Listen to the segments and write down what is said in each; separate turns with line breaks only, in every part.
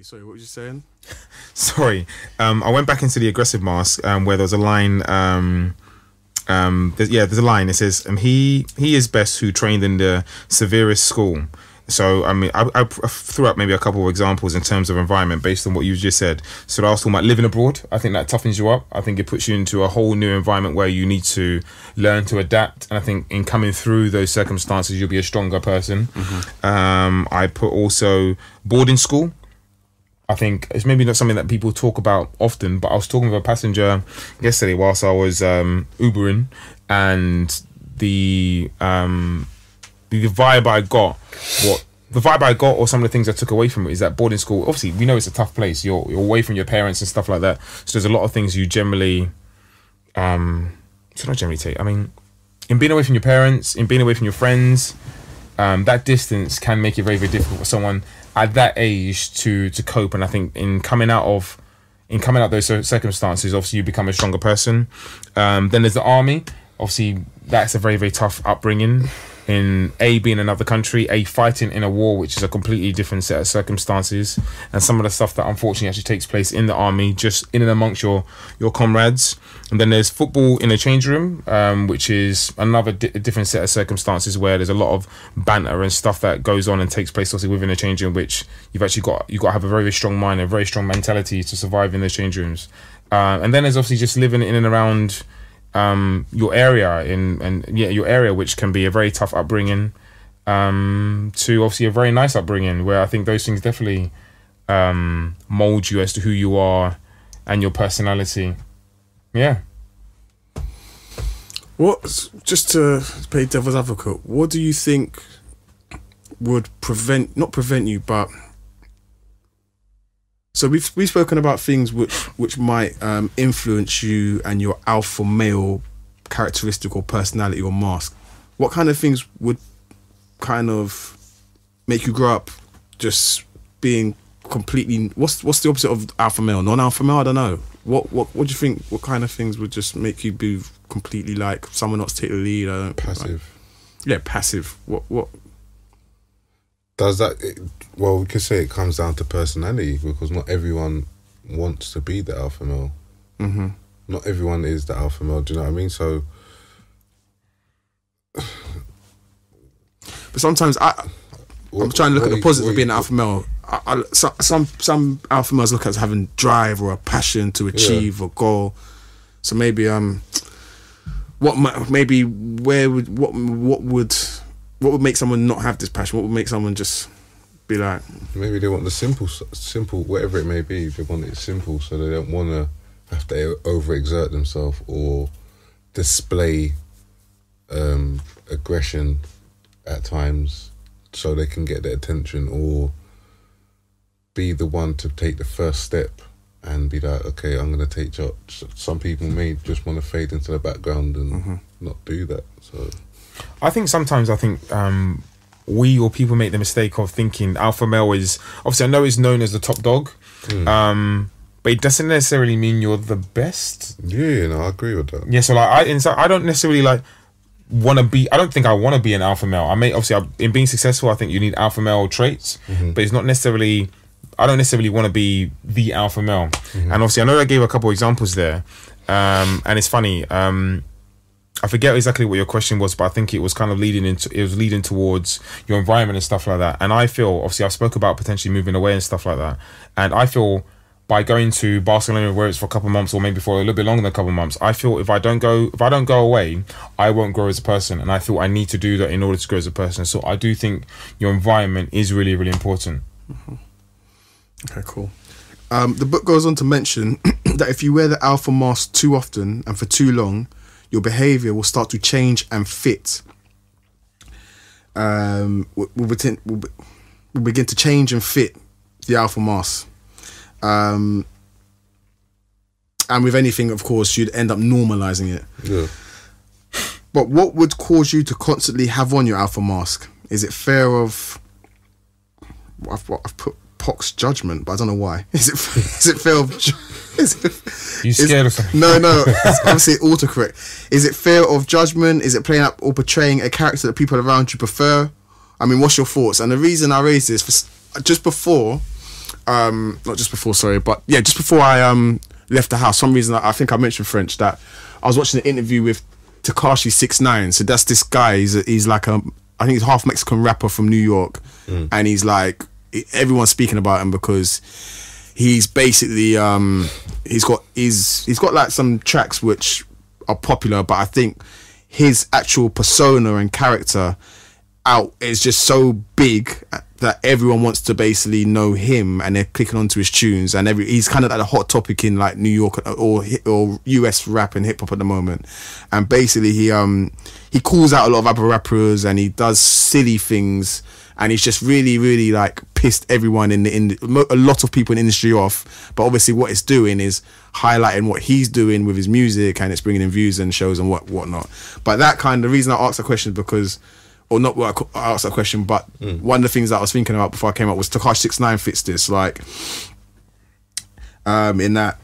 Sorry, what was you saying?
Sorry, um, I went back into the aggressive mask um, where there was a line. Um, um, there's, yeah, there's a line. It says, um, "He he is best who trained in the severest school." So I mean, I, I threw up maybe a couple of examples in terms of environment based on what you just said. So I was talking about living abroad. I think that toughens you up. I think it puts you into a whole new environment where you need to learn to adapt. And I think in coming through those circumstances, you'll be a stronger person. Um, I put also boarding school. I think it's maybe not something that people talk about often, but I was talking with a passenger yesterday whilst I was um, Ubering, and the um, the vibe I got, what the vibe I got, or some of the things I took away from it is that boarding school. Obviously, we know it's a tough place. You're, you're away from your parents and stuff like that. So there's a lot of things you generally, um, so not generally take. I mean, in being away from your parents, in being away from your friends, um, that distance can make it very very difficult for someone at that age to to cope. And I think in coming out of in coming out those circumstances, obviously you become a stronger person. Um, then there's the army. Obviously, that's a very very tough upbringing. In a being another country, a fighting in a war, which is a completely different set of circumstances, and some of the stuff that unfortunately actually takes place in the army, just in and amongst your your comrades. And then there's football in a change room, um, which is another di- different set of circumstances where there's a lot of banter and stuff that goes on and takes place also within a change room, which you've actually got you've got to have a very, very strong mind and very strong mentality to survive in those change rooms. Uh, and then there's obviously just living in and around um, your area in and yeah your area, which can be a very tough upbringing, um, to obviously a very nice upbringing where I think those things definitely um, mold you as to who you are and your personality. Yeah.
What, just to play devil's advocate, what do you think would prevent, not prevent you, but so we've we've spoken about things which which might um, influence you and your alpha male characteristic or personality or mask. What kind of things would kind of make you grow up just being completely what's what's the opposite of alpha male? Non alpha male? I don't know. What what what do you think? What kind of things would just make you be completely like someone else take the lead? I don't
Passive.
yeah, passive. What what?
Does that? It, well, we could say it comes down to personality because not everyone wants to be the alpha male.
Mm-hmm.
Not everyone is the alpha male. Do you know what I mean? So
But sometimes I I'm trying to look at the
you-
positive
what
of being
you-
an alpha male. I, I, so, some some alpha males look at as having drive or a passion to achieve a goal. So maybe um, what mi- maybe where would what what would what would make someone not have this passion? What would make someone just be like,
Maybe they want the simple, simple, whatever it may be. They want it simple, so they don't want to have to overexert themselves or display um, aggression at times, so they can get their attention or be the one to take the first step and be like, okay, I'm going to take charge. Some people may just want to fade into the background and not do that. So
I think sometimes I think um, we or people make the mistake of thinking alpha male is obviously I know it's known as the top dog, um, but it doesn't necessarily mean you're the best.
yeah, know, I agree with that.
Yeah, so like I, I don't necessarily like want to be. I don't think I want to be an alpha male. I may obviously I, in being successful, I think you need alpha male traits, but it's not necessarily. I don't necessarily want to be the alpha male. And obviously, I know I gave a couple examples there, um, and it's funny. Um, I forget exactly what your question was, but I think it was kind of leading into it was leading towards your environment and stuff like that. And I feel obviously I spoke about potentially moving away and stuff like that. And I feel by going to Barcelona, where it's for a couple of months or maybe for a little bit longer than a couple of months, I feel if I don't go if I don't go away, I won't grow as a person. And I feel I need to do that in order to grow as a person. So I do think your environment is really really important.
okay, cool. Um, the book goes on to mention that if you wear the alpha mask too often and for too long, your behavior will start to change and fit. Um, will, will, begin, will, be- will begin to change and fit the alpha mask. Um, and with anything, of course, you'd end up normalizing it.
Yeah.
But what would cause you to constantly have on your alpha mask? Is it fear of? I've, I've put Pox judgment, but I don't know why. Is it? Is it fear of? ju- Is it,
You
is-
scared of something?
No, no. It's obviously autocorrect. Is it fear of judgment? Is it playing up or portraying a character that people around you prefer? I mean, what's your thoughts? And the reason I raised this for just before, um, not just before, sorry, but yeah, just before I um left the house. Some reason I, I think I mentioned French that I was watching an interview with Tekashi Six Nine. So that's this guy. He's a, he's like a I think he's half Mexican rapper from New York, and he's like everyone's speaking about him because he's basically um he's got he's he's got like some tracks which are popular, but I think his actual persona and character out is just so big that everyone wants to basically know him and they're clicking onto his tunes and every he's kind of like a hot topic in like New York or or US rap and hip hop at the moment. And basically he um he calls out a lot of other rappers and he does silly things and he's just really really like pissed everyone in the in a lot of people in the industry off. But obviously what it's doing is highlighting what he's doing with his music and it's bringing in views and shows and what whatnot. But that kind of the reason I asked the question is because or not what I asked that question, but one of the things that I was thinking about before I came up was Tekashi Six Nine fits this like, um, in that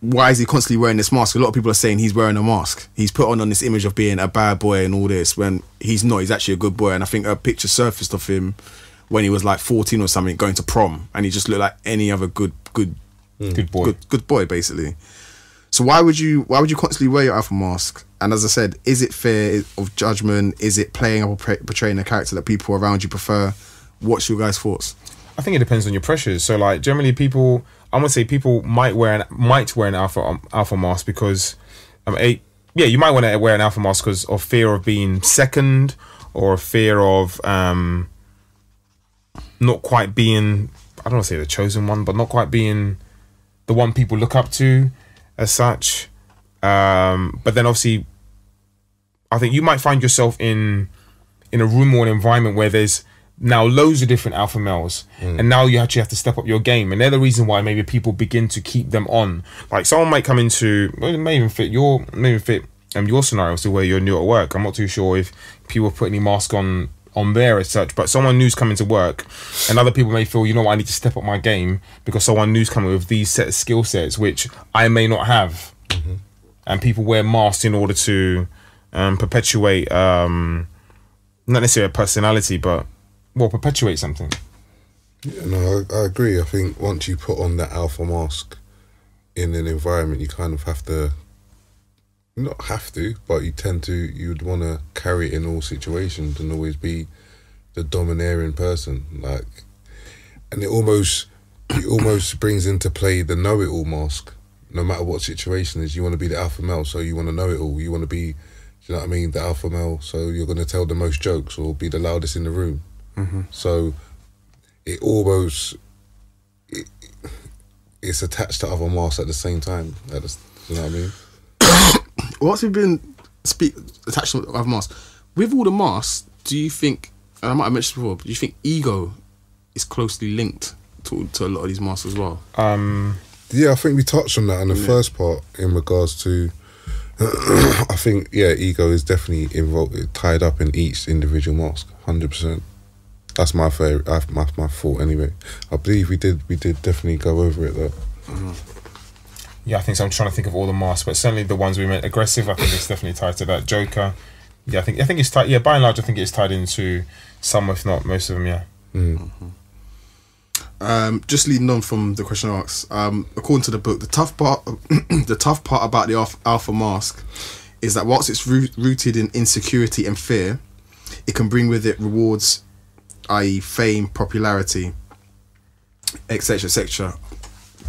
why is he constantly wearing this mask? A lot of people are saying he's wearing a mask. He's put on on this image of being a bad boy and all this when he's not. He's actually a good boy. And I think a picture surfaced of him when he was like 14 or something, going to prom, and he just looked like any other good good mm.
Good boy.
good good boy basically. So why would you why would you constantly wear your alpha mask? And as I said, is it fair of judgment? Is it playing up or portray- portraying a character that people around you prefer? What's your guys' thoughts?
I think it depends on your pressures. So like generally people, I'm gonna say people might wear an might wear an alpha um, alpha mask because, um, a yeah, you might want to wear an alpha mask because of fear of being second or fear of um, not quite being I don't want to say the chosen one, but not quite being the one people look up to as such. Um, but then obviously, I think you might find yourself in in a room or an environment where there's now loads of different alpha males. And now you actually have to step up your game. And they're the reason why maybe people begin to keep them on. Like someone might come into well, it may even fit your may even fit um, your scenario to where you're new at work. I'm not too sure if people put any mask on on there as such but someone new's coming to work and other people may feel you know what? I need to step up my game because someone new's coming with these set of skill sets which i may not have. And people wear masks in order to um, perpetuate um, not necessarily a personality, but well, perpetuate something.
Yeah, no, I, I agree. I think once you put on that alpha mask in an environment, you kind of have to, not have to, but you tend to, you would want to carry it in all situations and always be the domineering person. Like, and it almost, it almost brings into play the know it all mask. No matter what situation is, you want to be the alpha male, so you want to know it all. You want to be, you know what I mean, the alpha male, so you're going to tell the most jokes or be the loudest in the room. So it almost it, it's attached to other masks at the same time. At the, you know what I mean?
What's we been speak attached to other masks? With all the masks, do you think? And I might have mentioned before, but do you think ego is closely linked to to a lot of these masks as well?
Um,
Yeah, I think we touched on that in the first part in regards to. I think yeah, ego is definitely involved, tied up in each individual mask, hundred percent. That's my favorite. My my thought anyway. I believe we did we did definitely go over it though.
yeah, I think so. I'm trying to think of all the masks, but certainly the ones we meant aggressive. I think it's definitely tied to that. Joker. Yeah, I think I think it's tied. Yeah, by and large, I think it's tied into some, if not most of them. Yeah.
Um, just leading on from the question I asked, um, according to the book, the tough part, the tough part about the alpha, alpha mask is that whilst it's root, rooted in insecurity and fear, it can bring with it rewards, i.e., fame, popularity, etc., etc.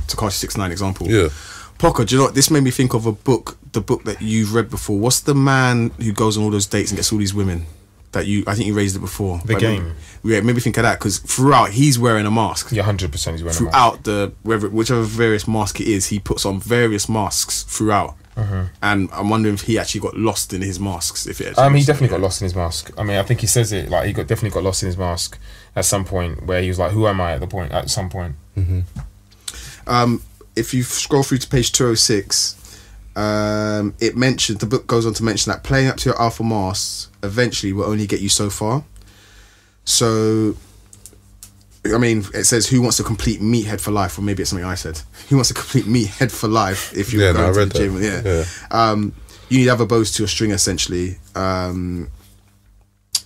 Tekashi Six Nine example.
Yeah.
Pocker, do you know what? This made me think of a book, the book that you've read before. What's the man who goes on all those dates and gets all these women? That you, I think you raised it before.
The
But
Game.
Yeah, it made me think of that because throughout he's wearing a mask
Yeah, hundred percent. He's wearing a mask.
throughout the whether whichever various mask it is, he puts on various masks throughout.
Uh-huh.
And I'm wondering if he actually got lost in his masks. If it actually
Um, he definitely got lost in his mask. I mean, I think he says it like he got definitely got lost in his mask at some point where he was like, "Who am I?" At the point, at some point.
Um, if you scroll through to page 206, um, it mentions the book goes on to mention that playing up to your alpha masks eventually will only get you so far. So, I mean, it says who wants to complete meathead for life, or maybe it's something I said. Who wants to complete meathead for life? If you're
Yeah, no,
going
I
to
read
the gym,
that.
yeah.
Yeah.
Um, you need other bows to your string essentially. Um,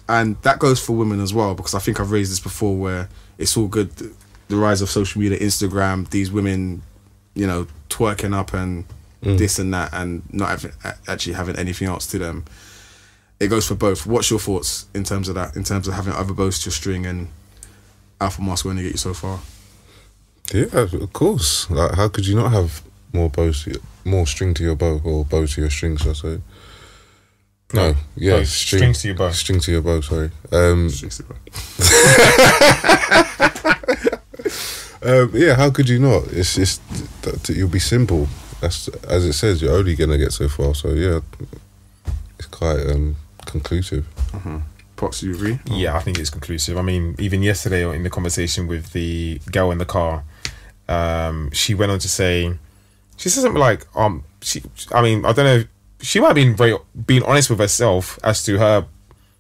and that goes for women as well because I think I've raised this before where it's all good the rise of social media, Instagram, these women, you know, twerking up and this and that, and not having, actually having anything else to them. It goes for both. What's your thoughts in terms of that? In terms of having other bows to your string and Alpha Mask going to get you so far?
Yeah, of course. Like, how could you not have more bows, your, more string to your bow, or bow to your string? So I say. No, yeah,
bow- strings to your bow.
String to your bow. Sorry. Um, um, yeah, how could you not? It's just that that you'll be simple. That's as it says. You're only gonna get so far. So yeah, it's quite um, conclusive.
Pox, you agree?
Yeah, I think it's conclusive. I mean, even yesterday in the conversation with the girl in the car, um, she went on to say, she said something like, um, she, I mean, I don't know, she might have been very being honest with herself as to her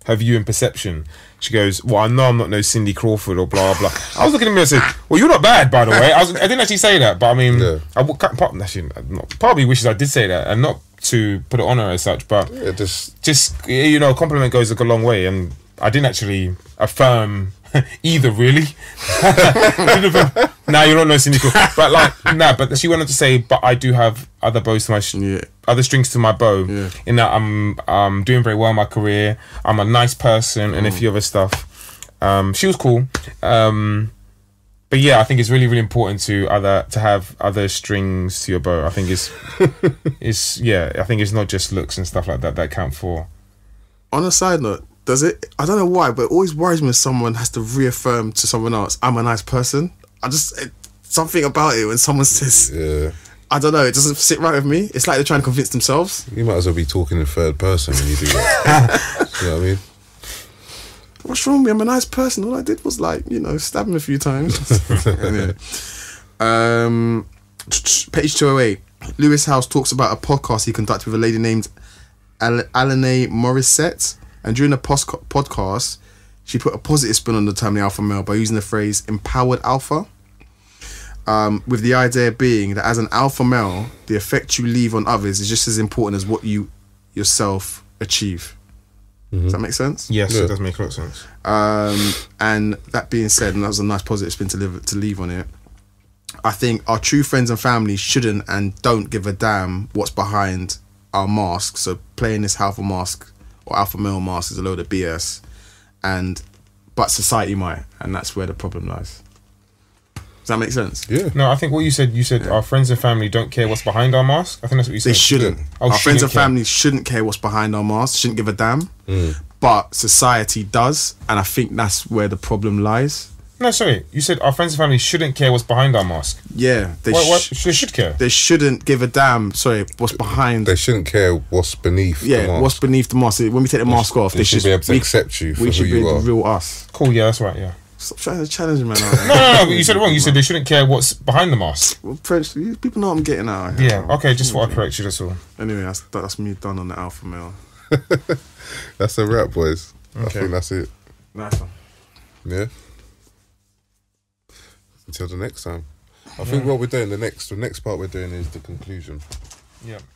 her view and perception. She goes, "Well, I know I'm not no Cindy Crawford or blah blah." I was looking at me and said, "Well, you're not bad, by the way." I, was, I didn't actually say that, but I mean,
Yeah.
I part, actually, not, probably wishes I did say that, and not to put it on her as such, but
Yeah, just
just you know, a compliment goes a long way, and I didn't actually affirm either. Really, now nah, you're not no cynical, but like, nah. But she wanted to say, but I do have other bows to my, sh-
Yeah.
other strings to my bow.
Yeah.
In that I'm, um, doing very well in my career. I'm a nice person, and a few other stuff. Um, she was cool. Um, but yeah, I think it's really, really important to other to have other strings to your bow. I think it's, it's yeah. I think it's not just looks and stuff like that that count for.
On a side note, does it? I don't know why, but it always worries me when someone has to reaffirm to someone else, "I'm a nice person." I just it, something about it when someone says,
yeah.
I don't know, it doesn't sit right with me. It's like they're trying to convince themselves.
You might as well be talking in third person when you do that. you know what I mean?
What's wrong with me? I'm a nice person. All I did was like, you know, stab him a few times. anyway. Um, page 208. Lewis Howes talks about a podcast he conducted with a lady named Al- Alanis Morissette. And during the pos- podcast, she put a positive spin on the term the alpha male by using the phrase empowered alpha. Um, with the idea being that as an alpha male, the effect you leave on others is just as important as what you yourself achieve. Does that make sense?
Yes,
Yeah.
it does make a lot of sense.
Um, and that being said, and that was a nice positive spin to live to leave on it. I think our true friends and family shouldn't and don't give a damn what's behind our mask. So playing this alpha mask or alpha male mask is a load of BS, and but society might, and that's where the problem lies. Does that make sense?
Yeah.
No, I think what you said. You said our friends and family don't care what's behind our mask. I think that's what you said.
They shouldn't.
Oh,
our friends and
care.
family shouldn't care what's behind our mask. Shouldn't give a damn. Mm. But society does, and I think that's where the problem lies.
No, sorry. You said our friends and family shouldn't care what's behind our mask.
Yeah, they
What? what?
sh-
They should care.
they shouldn't give a damn. Sorry, what's behind?
They shouldn't care what's beneath. the
yeah, what's beneath the mask? When we take the mask off,
they
they
should
should
be able to
we,
accept you for
we
who
should be
you
the
are.
real us.
Cool. Yeah, that's right. Yeah.
Stop trying to challenge me, man.
No, no, no. But you said it wrong. You said they shouldn't care what's behind the mask.
Well, French, people know what I'm getting out. here.
Yeah. Okay. Just thought I'd correct you. That's all.
Anyway, that's that's me done on the alpha male.
That's a wrap, boys. I
Okay.
think that's it.
Nice one.
Yeah. Until the next time. I think what we're doing, the next the next part we're doing is the conclusion.
Yeah.
Sweet.